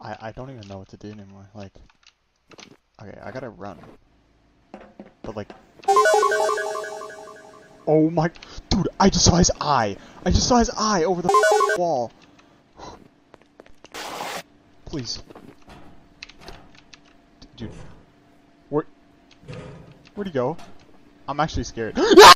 I, I don't even know what to do anymore. Like, okay, I gotta run. But like, oh my, dude, I just saw his eye. I just saw his eye over the wall. Please, dude, where, where'd he go? I'm actually scared.